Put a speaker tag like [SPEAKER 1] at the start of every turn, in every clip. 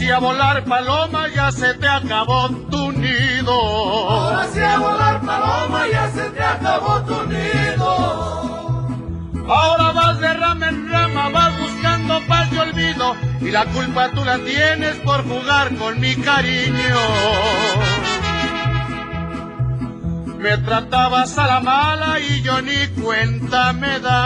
[SPEAKER 1] sí a volar paloma ya se te acabó tu nido.
[SPEAKER 2] Ahora sí a volar paloma ya se te acabó tu nido.
[SPEAKER 1] Ahora vas de rama en rama, vas buscando paz y olvido. Y la culpa tú la tienes por jugar con mi cariño. Me tratabas a la mala y yo ni cuenta me daba.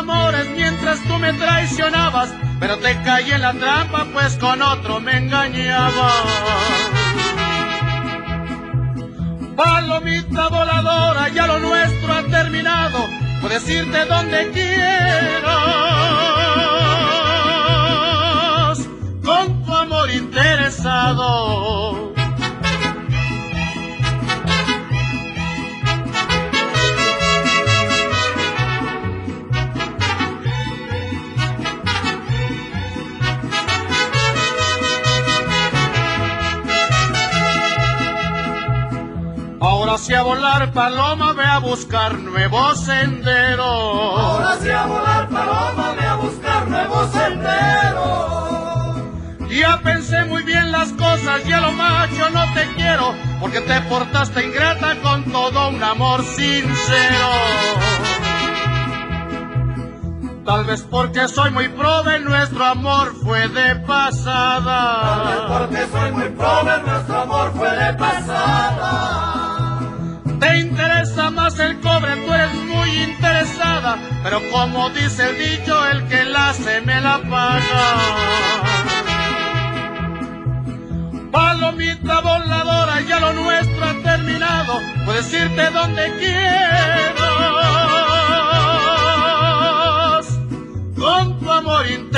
[SPEAKER 1] Amores mientras tú me traicionabas, pero te caí en la trampa pues con otro me engañaba. Palomita voladora, ya lo nuestro ha terminado, puedes irte donde quieras, con tu amor interesado. Ahora sí a volar paloma, ve a buscar nuevos senderos.
[SPEAKER 2] Ahora sí a volar paloma, ve a buscar nuevos senderos.
[SPEAKER 1] Ya pensé muy bien las cosas y a lo macho no te quiero, porque te portaste ingrata con todo un amor sincero. Tal vez porque soy muy prove, nuestro amor fue de pasada.
[SPEAKER 2] Tal vez porque soy muy prove, nuestro amor fue de pasada.
[SPEAKER 1] Cobre, tú eres muy interesada, pero como dice el dicho, el que la hace me la paga. Palomita voladora, ya lo nuestro ha terminado, puedes irte donde quieras, con tu amor interesado.